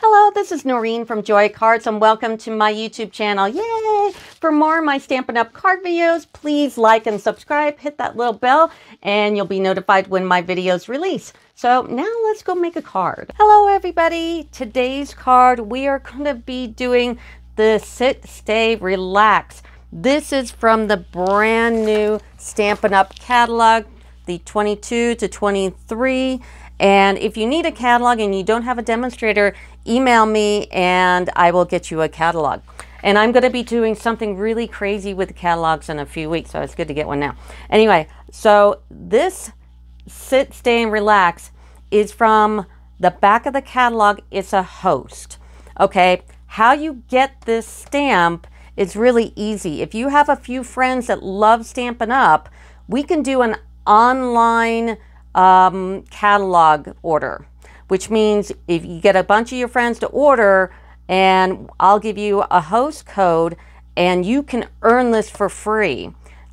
Hello, this is Noreen from Joy Cards and welcome to my YouTube channel. Yay! For more of my Stampin' Up! card videos, please like and subscribe, hit that little bell, and you'll be notified when my videos release. So now let's go make a card. Hello everybody! Today's card, we are going to be doing the Sit, Stay, Relax. This is from the brand new Stampin' Up! catalog, the 22 to 23 and if you need a catalog and you don't have a demonstrator, email me and I will get you a catalog. And I'm going to be doing something really crazy with the catalogs in a few weeks, so it's good to get one now. Anyway, so this Sit, Stay, and Relax is from the back of the catalog. It's a host. Okay, how you get this stamp is really easy. If you have a few friends that love Stampin' Up, we can do an online um, catalog order, which means if you get a bunch of your friends to order, and I'll give you a host code, and you can earn this for free.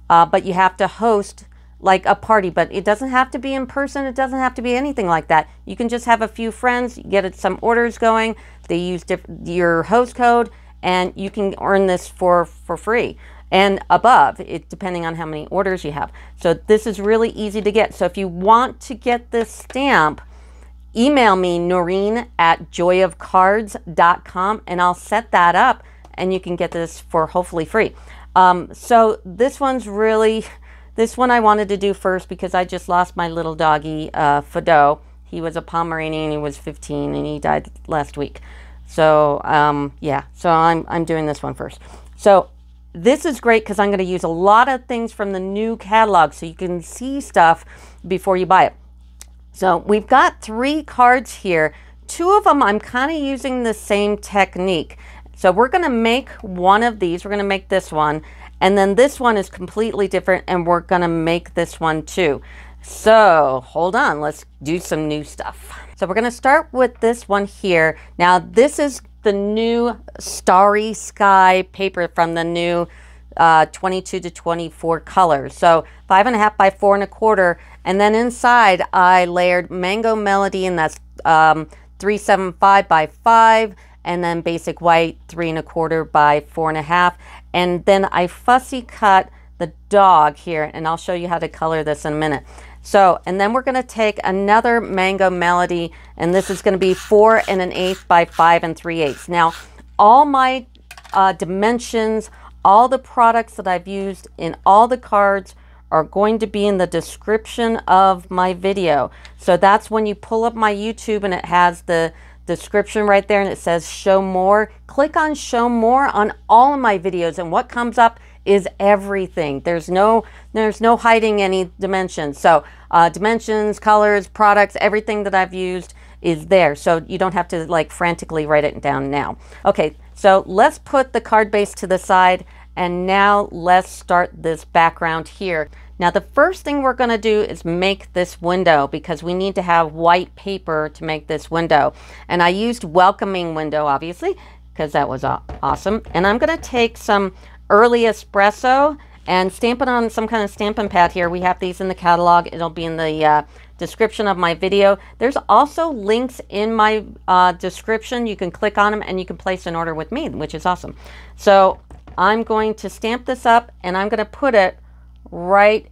Uh, but you have to host like a party, but it doesn't have to be in person. It doesn't have to be anything like that. You can just have a few friends, get some orders going. They use your host code, and you can earn this for for free and above, it, depending on how many orders you have. So this is really easy to get. So if you want to get this stamp, email me, Noreen at joyofcards.com, and I'll set that up and you can get this for hopefully free. Um, so this one's really, this one I wanted to do first because I just lost my little doggy, uh, Fido. He was a Pomeranian, he was 15 and he died last week. So um, yeah, so I'm, I'm doing this one first. So this is great because I'm going to use a lot of things from the new catalog so you can see stuff before you buy it. So we've got three cards here. Two of them I'm kind of using the same technique. So we're going to make one of these. We're going to make this one. And then this one is completely different and we're going to make this one too. So hold on, let's do some new stuff. So we're going to start with this one here. Now this is the new Starry Sky paper from the new uh, 22 to 24 colors. So five and a half by four and a quarter. And then inside I layered Mango Melody and that's um, 375 by five. And then basic white three and a quarter by four and a half. And then I fussy cut the dog here and I'll show you how to color this in a minute. So, and then we're going to take another Mango Melody, and this is going to be four and an eighth by five and three eighths. Now, all my uh, dimensions, all the products that I've used in all the cards are going to be in the description of my video. So that's when you pull up my YouTube and it has the description right there and it says show more. Click on show more on all of my videos and what comes up is everything. There's no there's no hiding any dimensions. So uh, dimensions, colors, products, everything that I've used is there. So you don't have to like frantically write it down now. Okay, so let's put the card base to the side and now let's start this background here. Now the first thing we're going to do is make this window because we need to have white paper to make this window. And I used welcoming window obviously because that was awesome. And I'm going to take some early espresso and stamp it on some kind of stamping pad here. We have these in the catalog. It'll be in the uh, description of my video. There's also links in my uh, description. You can click on them and you can place an order with me, which is awesome. So I'm going to stamp this up and I'm going to put it right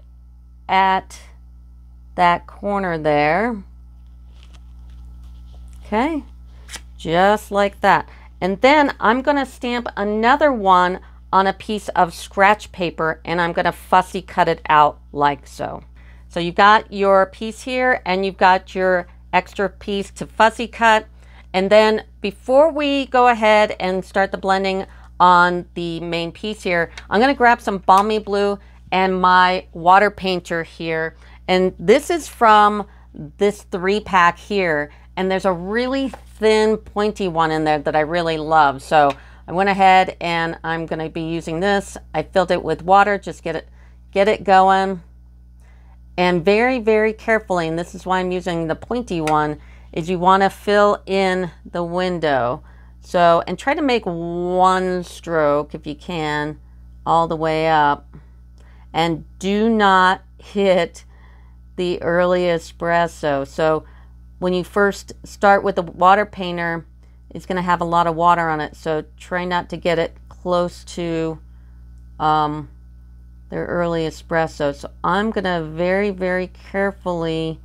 at that corner there. Okay, just like that. And then I'm going to stamp another one on a piece of scratch paper and I'm going to fussy cut it out like so. So you've got your piece here and you've got your extra piece to fussy cut. And then before we go ahead and start the blending on the main piece here, I'm going to grab some Balmy Blue and my water painter here. And this is from this three pack here. And there's a really thin pointy one in there that I really love. So I went ahead and I'm going to be using this. I filled it with water, just get it, get it going. And very, very carefully, and this is why I'm using the pointy one, is you want to fill in the window. So, and try to make one stroke if you can, all the way up. And do not hit the early espresso. So when you first start with the water painter, is going to have a lot of water on it. So try not to get it close to um, their early espresso. So I'm going to very, very carefully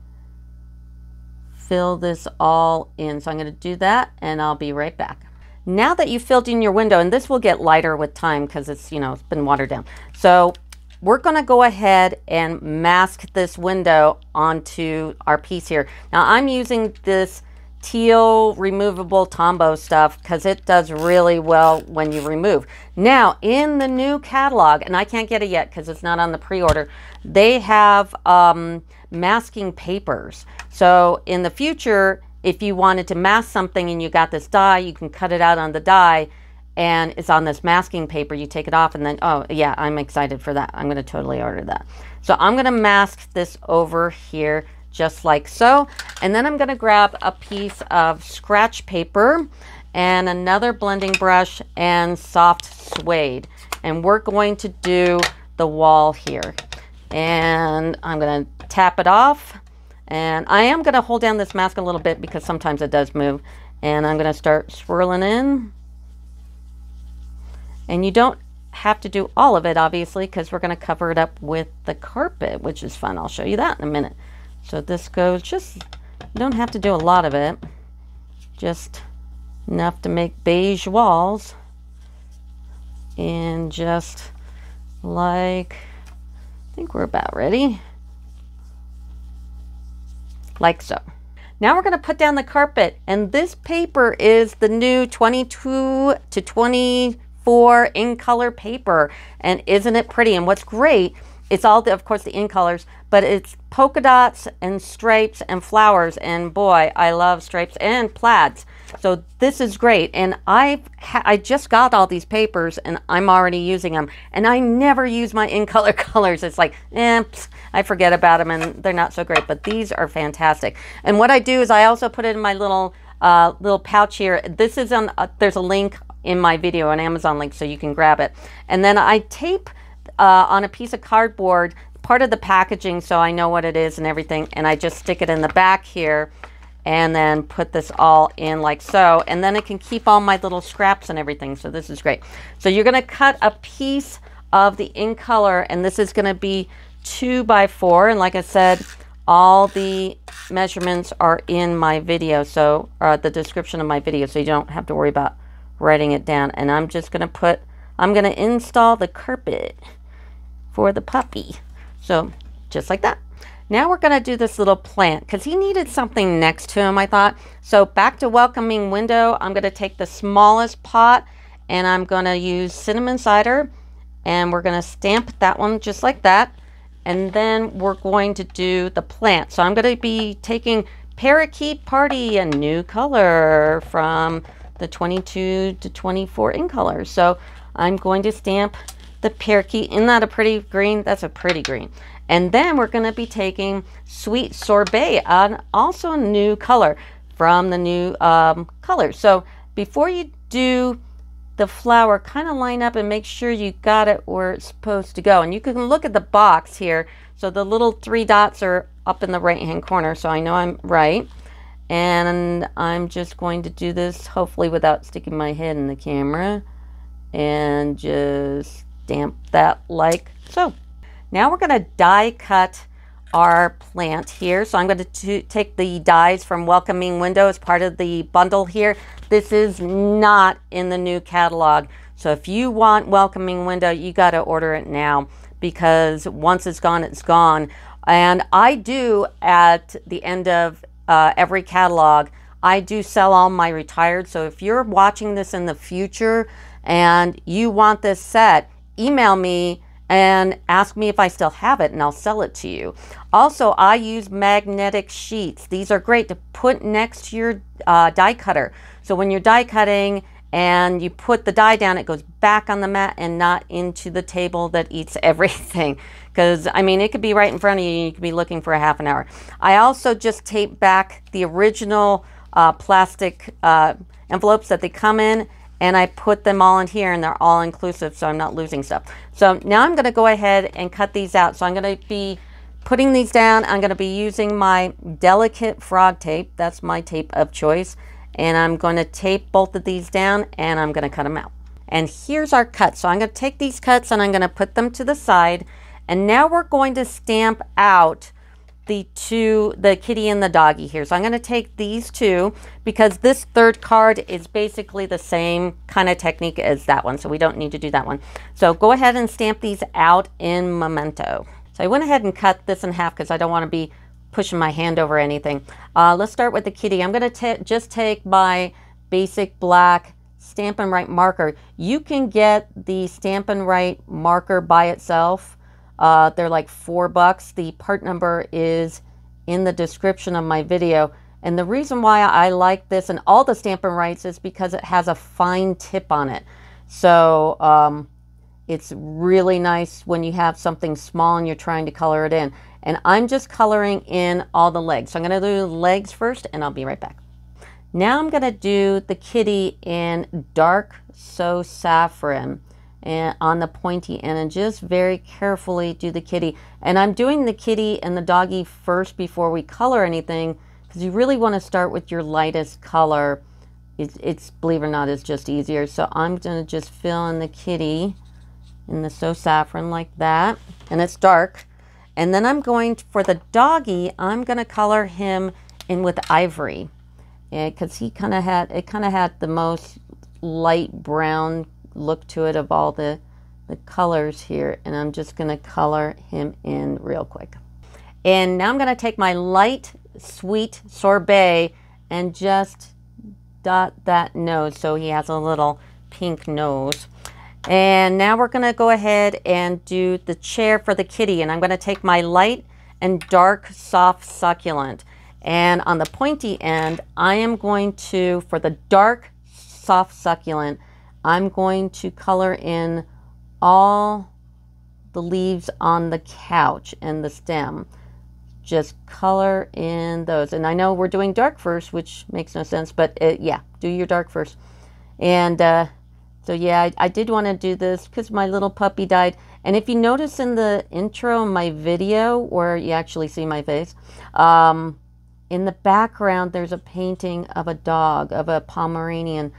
fill this all in. So I'm going to do that and I'll be right back. Now that you've filled in your window, and this will get lighter with time because it's, you know, it's been watered down. So we're going to go ahead and mask this window onto our piece here. Now I'm using this teal removable Tombow stuff because it does really well when you remove. Now in the new catalog, and I can't get it yet because it's not on the pre-order, they have um, masking papers. So in the future, if you wanted to mask something and you got this die, you can cut it out on the die and it's on this masking paper. You take it off and then, oh yeah, I'm excited for that. I'm going to totally order that. So I'm going to mask this over here just like so. And then I'm going to grab a piece of scratch paper and another blending brush and soft suede. And we're going to do the wall here. And I'm going to tap it off. And I am going to hold down this mask a little bit because sometimes it does move. And I'm going to start swirling in. And you don't have to do all of it, obviously, because we're going to cover it up with the carpet, which is fun. I'll show you that in a minute. So this goes just, don't have to do a lot of it. Just enough to make beige walls. And just like, I think we're about ready. Like so. Now we're going to put down the carpet. And this paper is the new 22 to 24 in color paper. And isn't it pretty? And what's great it's all, the, of course, the in colors, but it's polka dots and stripes and flowers. And boy, I love stripes and plaids. So this is great. And I I just got all these papers and I'm already using them. And I never use my in color colors. It's like, eh, pss, I forget about them and they're not so great. But these are fantastic. And what I do is I also put it in my little uh, little pouch here. This is on, uh, there's a link in my video, an Amazon link, so you can grab it. And then I tape uh, on a piece of cardboard, part of the packaging so I know what it is and everything. And I just stick it in the back here and then put this all in like so. And then it can keep all my little scraps and everything. So this is great. So you're going to cut a piece of the in color and this is going to be two by four. And like I said, all the measurements are in my video. So uh, the description of my video. So you don't have to worry about writing it down. And I'm just going to put, I'm going to install the carpet for the puppy. So just like that. Now we're going to do this little plant because he needed something next to him, I thought. So back to welcoming window, I'm going to take the smallest pot and I'm going to use cinnamon cider and we're going to stamp that one just like that. And then we're going to do the plant. So I'm going to be taking Parakeet Party, a new color from the 22 to 24 in colors. So I'm going to stamp the parakeet. Isn't that a pretty green? That's a pretty green. And then we're going to be taking Sweet Sorbet, on also a new color from the new um, colors. So before you do the flower, kind of line up and make sure you got it where it's supposed to go. And you can look at the box here. So the little three dots are up in the right hand corner. So I know I'm right. And I'm just going to do this hopefully without sticking my head in the camera. And just stamp that like so. Now we're going to die cut our plant here. So I'm going to take the dies from Welcoming Window as part of the bundle here. This is not in the new catalog. So if you want Welcoming Window, you got to order it now because once it's gone, it's gone. And I do at the end of uh, every catalog, I do sell all my retired. So if you're watching this in the future and you want this set, email me and ask me if I still have it and I'll sell it to you. Also, I use magnetic sheets. These are great to put next to your uh, die cutter. So when you're die cutting and you put the die down, it goes back on the mat and not into the table that eats everything. Because, I mean, it could be right in front of you and you could be looking for a half an hour. I also just tape back the original uh, plastic uh, envelopes that they come in and I put them all in here and they're all inclusive so I'm not losing stuff. So now I'm going to go ahead and cut these out. So I'm going to be putting these down. I'm going to be using my delicate frog tape. That's my tape of choice. And I'm going to tape both of these down and I'm going to cut them out. And here's our cut. So I'm going to take these cuts and I'm going to put them to the side. And now we're going to stamp out the two, the kitty and the doggy here. So I'm going to take these two because this third card is basically the same kind of technique as that one. So we don't need to do that one. So go ahead and stamp these out in Memento. So I went ahead and cut this in half because I don't want to be pushing my hand over anything. Uh, let's start with the kitty. I'm going to just take my basic black Stampin' Write marker. You can get the Stampin' Write marker by itself. Uh, they're like four bucks. The part number is in the description of my video. And the reason why I like this and all the Stampin' Writes is because it has a fine tip on it. So um, it's really nice when you have something small and you're trying to color it in. And I'm just coloring in all the legs. So I'm going to do legs first and I'll be right back. Now I'm going to do the kitty in dark so saffron and on the pointy end and just very carefully do the kitty. And I'm doing the kitty and the doggy first before we color anything because you really want to start with your lightest color. It's, it's, believe it or not, it's just easier. So I'm going to just fill in the kitty in the So Saffron like that. And it's dark. And then I'm going to, for the doggy, I'm going to color him in with ivory. Because he kind of had, it kind of had the most light brown look to it of all the, the colors here. And I'm just going to color him in real quick. And now I'm going to take my light sweet sorbet and just dot that nose so he has a little pink nose. And now we're going to go ahead and do the chair for the kitty. And I'm going to take my light and dark soft succulent. And on the pointy end, I am going to, for the dark soft succulent, I'm going to color in all the leaves on the couch and the stem. Just color in those. And I know we're doing dark first, which makes no sense, but it, yeah, do your dark first. And uh, so yeah, I, I did want to do this because my little puppy died. And if you notice in the intro of my video, where you actually see my face, um, in the background there's a painting of a dog, of a Pomeranian.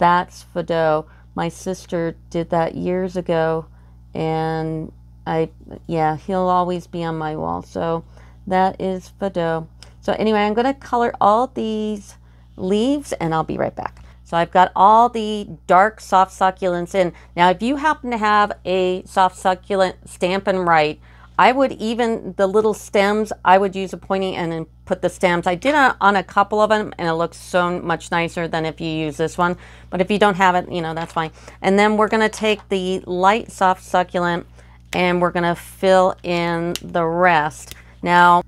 That's Fido. My sister did that years ago, and I, yeah, he'll always be on my wall. So that is Fido. So anyway, I'm going to color all these leaves, and I'll be right back. So I've got all the dark soft succulents in. Now, if you happen to have a soft succulent Stampin' Write, I would even, the little stems, I would use a pointy end and put the stems. I did a, on a couple of them and it looks so much nicer than if you use this one. But if you don't have it, you know, that's fine. And then we're going to take the light soft succulent and we're going to fill in the rest. Now,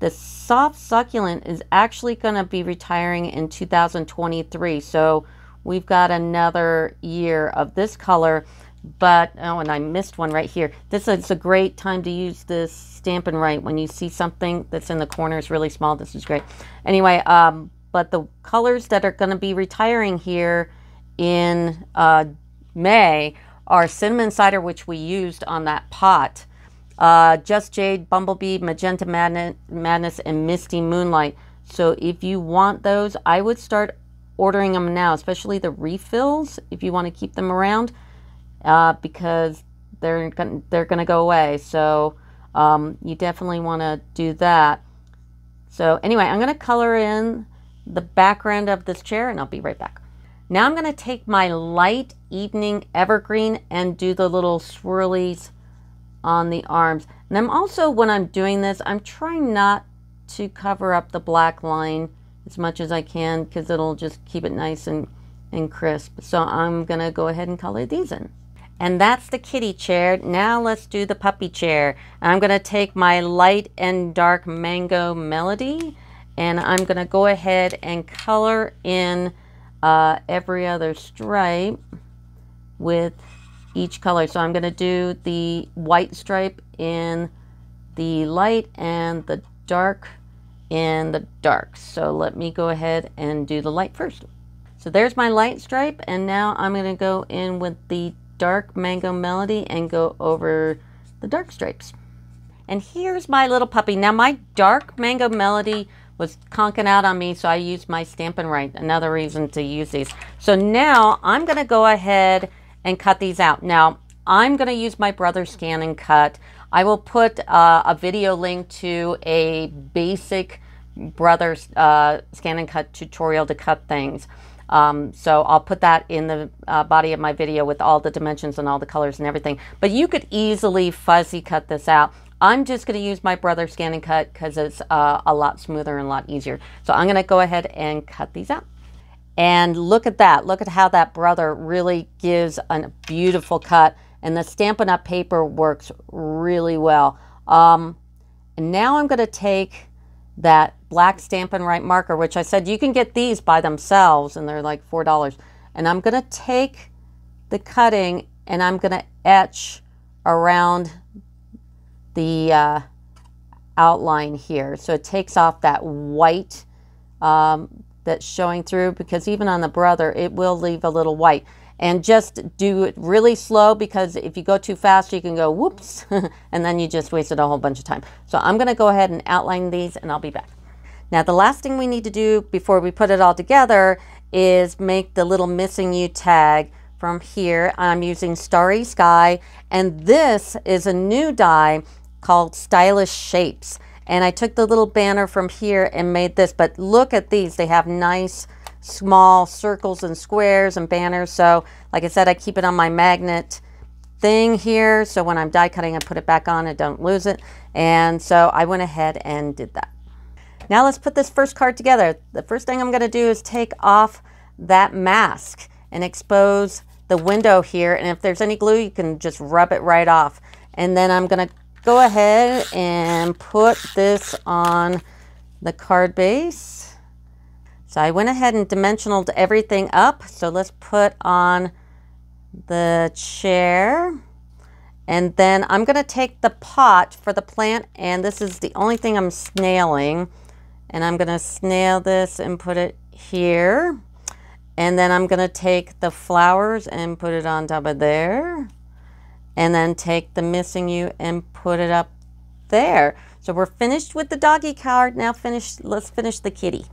the soft succulent is actually going to be retiring in 2023. So we've got another year of this color. But, oh, and I missed one right here. This is a great time to use this Stampin' Write when you see something that's in the corners really small. This is great. Anyway, um, but the colors that are going to be retiring here in uh, May are Cinnamon Cider, which we used on that pot uh, Just Jade, Bumblebee, Magenta madness, Madness, and Misty Moonlight. So if you want those, I would start ordering them now, especially the refills if you want to keep them around uh, because they're gonna, they're going to go away. So um, you definitely want to do that. So anyway, I'm going to color in the background of this chair and I'll be right back. Now I'm going to take my light evening evergreen and do the little swirlies on the arms. And I'm also, when I'm doing this, I'm trying not to cover up the black line as much as I can because it'll just keep it nice and, and crisp. So I'm going to go ahead and color these in. And that's the kitty chair. Now let's do the puppy chair. I'm going to take my light and dark mango melody and I'm going to go ahead and color in uh, every other stripe with each color. So I'm going to do the white stripe in the light and the dark in the dark. So let me go ahead and do the light first. So there's my light stripe and now I'm going to go in with the dark mango melody and go over the dark stripes. And here's my little puppy. Now my dark mango melody was conking out on me, so I used my Stampin' Write. Another reason to use these. So now I'm going to go ahead and cut these out. Now, I'm going to use my Brother Scan and Cut. I will put uh, a video link to a basic Brother uh, Scan and Cut tutorial to cut things. Um, so I'll put that in the uh, body of my video with all the dimensions and all the colors and everything. But you could easily fussy cut this out. I'm just going to use my Brother Scan and Cut because it's uh, a lot smoother and a lot easier. So I'm going to go ahead and cut these out. And look at that. Look at how that Brother really gives a beautiful cut. And the Stampin' Up! paper works really well. Um, and now I'm going to take that black Stampin' Write marker, which I said you can get these by themselves and they're like $4. And I'm going to take the cutting and I'm going to etch around the uh, outline here. So it takes off that white um, that's showing through because even on the brother, it will leave a little white. And just do it really slow because if you go too fast, you can go whoops, and then you just wasted a whole bunch of time. So I'm going to go ahead and outline these and I'll be back. Now the last thing we need to do before we put it all together is make the little missing you tag from here. I'm using Starry Sky and this is a new die called Stylish Shapes. And I took the little banner from here and made this, but look at these. They have nice small circles and squares and banners. So like I said, I keep it on my magnet thing here. So when I'm die cutting, I put it back on and don't lose it. And so I went ahead and did that. Now let's put this first card together. The first thing I'm going to do is take off that mask and expose the window here. And if there's any glue, you can just rub it right off. And then I'm going to go ahead and put this on the card base. So I went ahead and dimensionaled everything up. So let's put on the chair. And then I'm going to take the pot for the plant, and this is the only thing I'm snailing. And I'm going to snail this and put it here. And then I'm going to take the flowers and put it on top of there. And then take the missing you and put it up there. So we're finished with the doggy card. Now finish. let's finish the kitty.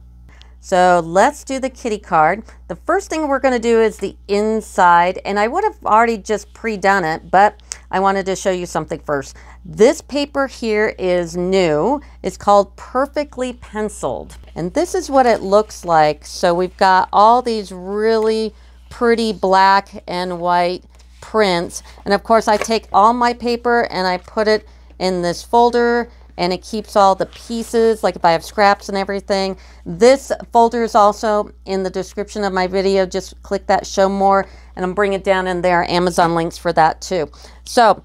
So let's do the kitty card. The first thing we're going to do is the inside. And I would have already just pre-done it, but I wanted to show you something first. This paper here is new. It's called Perfectly Penciled. And this is what it looks like. So we've got all these really pretty black and white prints. And of course I take all my paper and I put it in this folder and it keeps all the pieces, like if I have scraps and everything. This folder is also in the description of my video. Just click that show more and I'm bringing it down in there. Amazon links for that too. So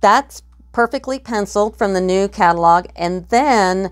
that's perfectly penciled from the new catalog. And then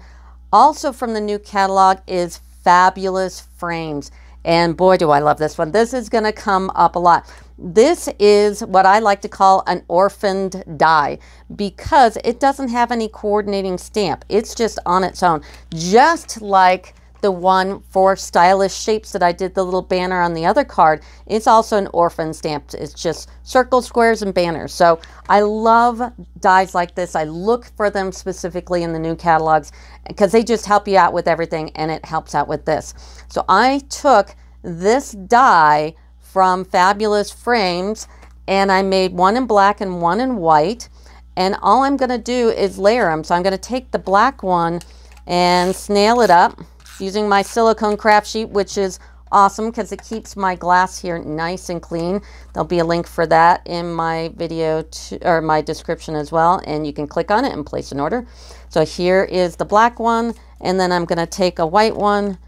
also from the new catalog is Fabulous Frames. And boy, do I love this one. This is going to come up a lot. This is what I like to call an orphaned die because it doesn't have any coordinating stamp. It's just on its own, just like the one for stylish shapes that I did the little banner on the other card. It's also an orphan stamp. It's just circles, squares, and banners. So I love dies like this. I look for them specifically in the new catalogs because they just help you out with everything and it helps out with this. So I took this die from Fabulous Frames and I made one in black and one in white. And all I'm going to do is layer them. So I'm going to take the black one and snail it up using my silicone craft sheet, which is awesome because it keeps my glass here nice and clean. There'll be a link for that in my video to, or my description as well. And you can click on it and place an order. So here is the black one. And then I'm going to take a white one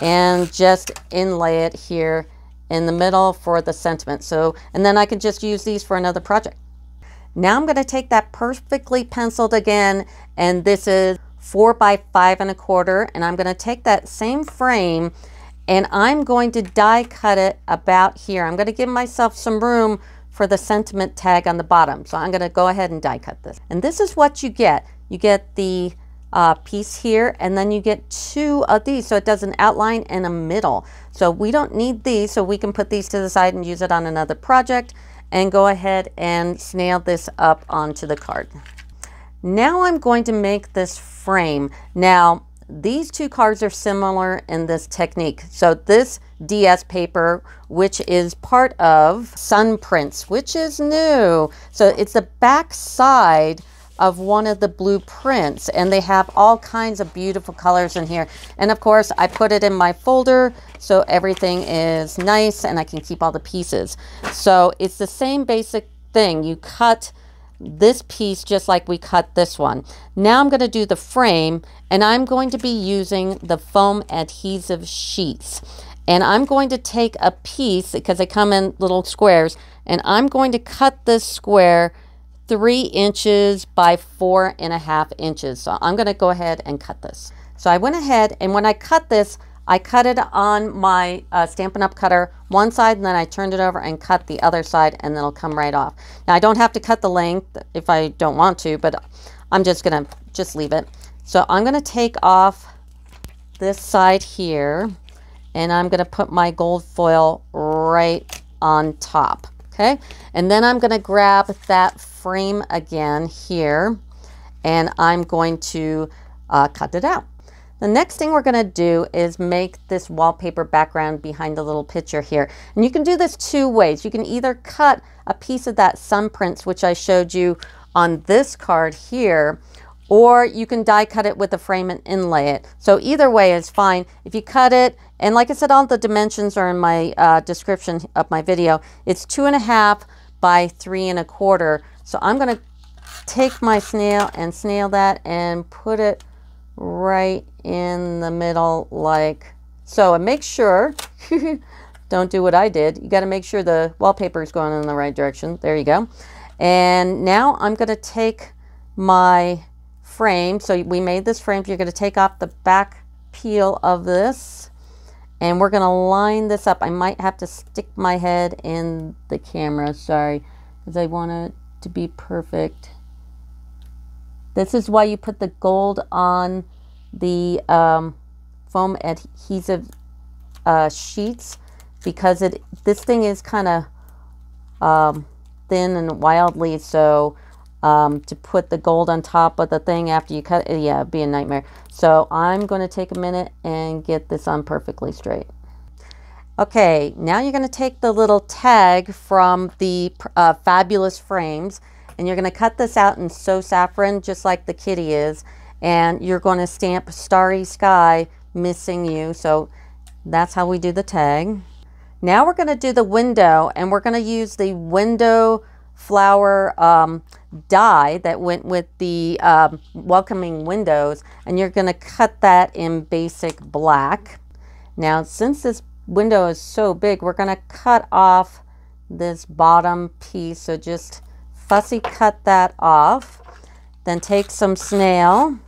and just inlay it here in the middle for the sentiment. So, and then I can just use these for another project. Now I'm going to take that perfectly penciled again, and this is four by five and a quarter, and I'm going to take that same frame and I'm going to die cut it about here. I'm going to give myself some room for the sentiment tag on the bottom. So I'm going to go ahead and die cut this. And this is what you get. You get the uh, piece here and then you get two of these so it does an outline and a middle so we don't need these so we can put these to the side and use it on another project and go ahead and snail this up onto the card now I'm going to make this frame now these two cards are similar in this technique. So this DS paper, which is part of Sun Prints, which is new. So it's the back side of one of the blueprints and they have all kinds of beautiful colors in here. And of course I put it in my folder so everything is nice and I can keep all the pieces. So it's the same basic thing. You cut this piece just like we cut this one. Now I'm going to do the frame and I'm going to be using the foam adhesive sheets. And I'm going to take a piece because they come in little squares and I'm going to cut this square three inches by four and a half inches. So I'm going to go ahead and cut this. So I went ahead and when I cut this, I cut it on my uh, Stampin' Up! cutter one side and then I turned it over and cut the other side and then it'll come right off. Now I don't have to cut the length if I don't want to, but I'm just going to just leave it. So I'm going to take off this side here and I'm going to put my gold foil right on top. Okay, and then I'm going to grab that frame again here and I'm going to uh, cut it out. The next thing we're going to do is make this wallpaper background behind the little picture here. And you can do this two ways. You can either cut a piece of that sun prints, which I showed you on this card here, or you can die cut it with a frame and inlay it. So either way is fine. If you cut it, and like I said, all the dimensions are in my uh, description of my video. It's two and a half by three and a quarter. So I'm going to take my snail and snail that and put it right in the middle like so. And make sure, don't do what I did. You got to make sure the wallpaper is going in the right direction. There you go. And now I'm going to take my frame. So we made this frame. You're going to take off the back peel of this and we're going to line this up. I might have to stick my head in the camera. Sorry, because I want it to be perfect. This is why you put the gold on the um, foam adhesive uh, sheets because it this thing is kind of um, thin and wildly so um, to put the gold on top of the thing after you cut it, yeah, be a nightmare. So I'm going to take a minute and get this on perfectly straight. Okay, now you're going to take the little tag from the uh, Fabulous Frames and you're going to cut this out in So Saffron just like the kitty is and you're going to stamp Starry Sky missing you. So that's how we do the tag. Now we're going to do the window and we're going to use the window flower um, die that went with the um, welcoming windows and you're going to cut that in basic black. Now since this window is so big we're going to cut off this bottom piece so just fussy cut that off then take some snail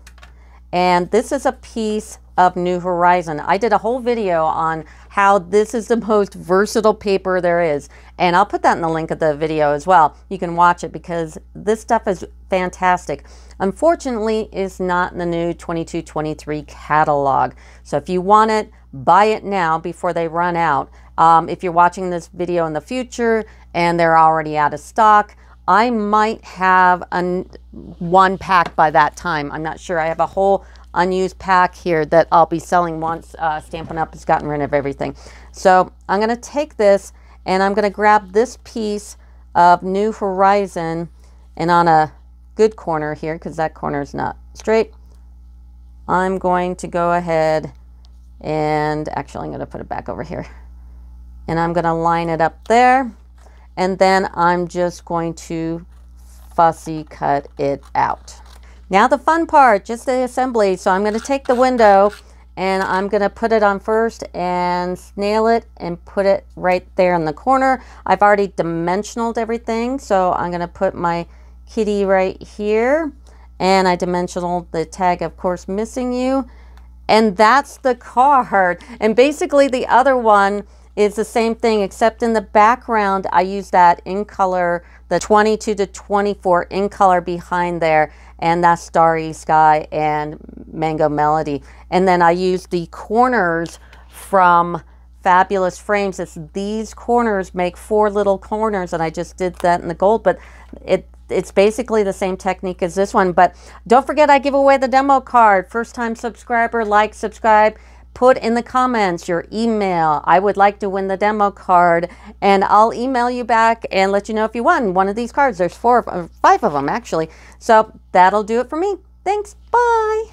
and this is a piece of New Horizon. I did a whole video on how this is the most versatile paper there is. And I'll put that in the link of the video as well. You can watch it because this stuff is fantastic. Unfortunately, it's not in the new 2223 catalog. So if you want it, buy it now before they run out. Um, if you're watching this video in the future and they're already out of stock, I might have an, one pack by that time. I'm not sure. I have a whole unused pack here that I'll be selling once uh, Stampin' Up! has gotten rid of everything. So I'm going to take this and I'm going to grab this piece of New Horizon and on a good corner here because that corner is not straight. I'm going to go ahead and actually I'm going to put it back over here and I'm going to line it up there and then I'm just going to fussy cut it out. Now the fun part, just the assembly. So I'm going to take the window and I'm going to put it on first and nail it and put it right there in the corner. I've already dimensionaled everything. So I'm going to put my kitty right here and I dimensional the tag, of course, missing you. And that's the card. And basically the other one is the same thing except in the background I use that in color the 22 to 24 in color behind there and that's Starry Sky and Mango Melody and then I use the corners from fabulous frames. It's these corners make four little corners, and I just did that in the gold, but it it's basically the same technique as this one. But don't forget, I give away the demo card. First time subscriber, like, subscribe. Put in the comments your email. I would like to win the demo card, and I'll email you back and let you know if you won one of these cards. There's four, five of them actually. So that'll do it for me. Thanks. Bye.